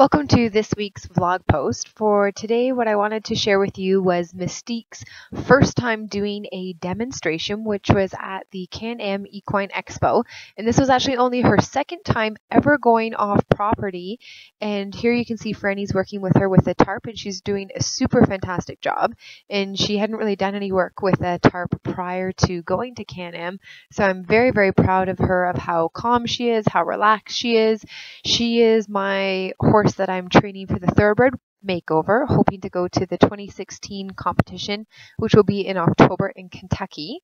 Welcome to this week's vlog post. For today, what I wanted to share with you was Mystique's first time doing a demonstration, which was at the Can-Am Equine Expo. And this was actually only her second time ever going off property. And here you can see Franny's working with her with a tarp, and she's doing a super fantastic job. And she hadn't really done any work with a tarp prior to going to Can-Am. So I'm very, very proud of her of how calm she is, how relaxed she is. She is my horse that I'm training for the thoroughbred makeover, hoping to go to the 2016 competition, which will be in October in Kentucky.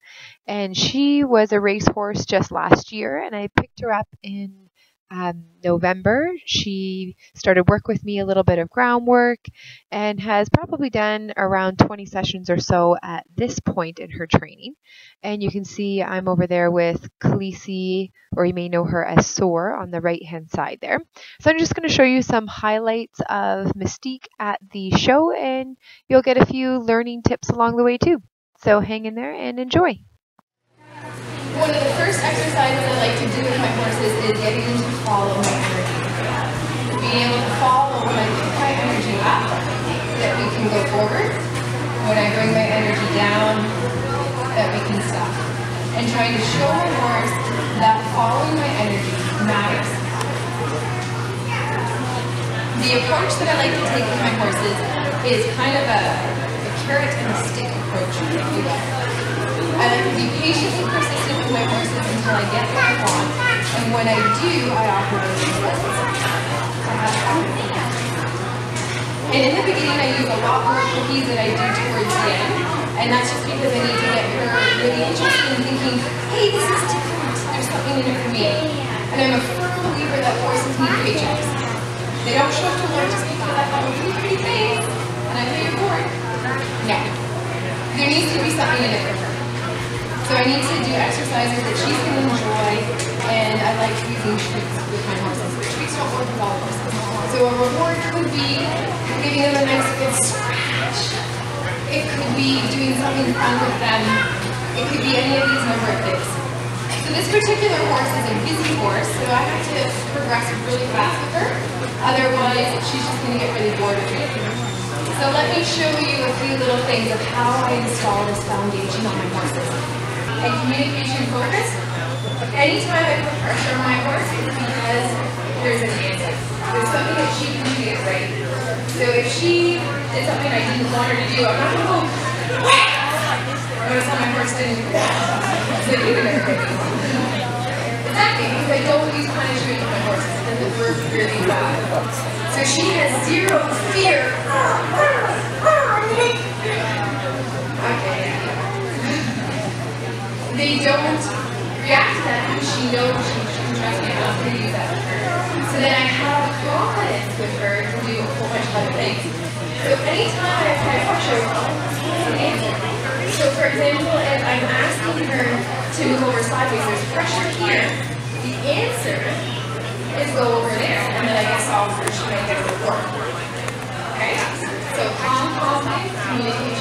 And she was a racehorse just last year, and I picked her up in um, November. She started work with me a little bit of groundwork and has probably done around 20 sessions or so at this point in her training. And you can see I'm over there with Khaleesi, or you may know her as Soar on the right hand side there. So I'm just going to show you some highlights of Mystique at the show and you'll get a few learning tips along the way too. So hang in there and enjoy. One of the first exercises I like to do with my horses is getting them to follow my energy. Being able to follow when I pick my energy up, that we can go forward. When I bring my energy down, that we can stop. And trying to show my horse that following my energy matters. The approach that I like to take with my horses is kind of a, a carrot and a stick approach, patient and persistent with my horses until I get what I want. And when I do, I offer those results. And in the beginning, I use a lot more cookies than I do towards the end. And that's just because I need to get her really interested in thinking, hey, this is different. There's something in it for me. And I'm a firm believer that horses need paychecks. They don't show up to work just because I have a really pretty face and I pay for it. No. There needs to be something in it for her. So I need to do exercises that she's going to enjoy, and I like using treats with my horses. Treats don't work with all horses. So a reward could be giving them a nice good scratch. It could be doing something fun with them. It could be any of these number of things. So this particular horse is a busy horse, so I have to progress really fast with her. Otherwise, she's just going to get really bored of me. So let me show you a few little things of how I install this foundation on my horses communication focus. Anytime I put pressure on my horse, it's because there's an answer. There's something that she can do to right. So if she did something I didn't want her to do, I'm not going to go, Notice how my horse didn't so Exactly, because I don't use punishment with my horses, and the work really bad. So she has zero fear they don't react to that because she knows she can trust me to use that with her. So then I have confidence with her to do a whole bunch of other things. So anytime I apply pressure, it's an. So for example, if I'm asking her to move over sideways, there's pressure here. The answer is go over there, and then I guess I'll she might get a report. Okay? So calm, calm, communicate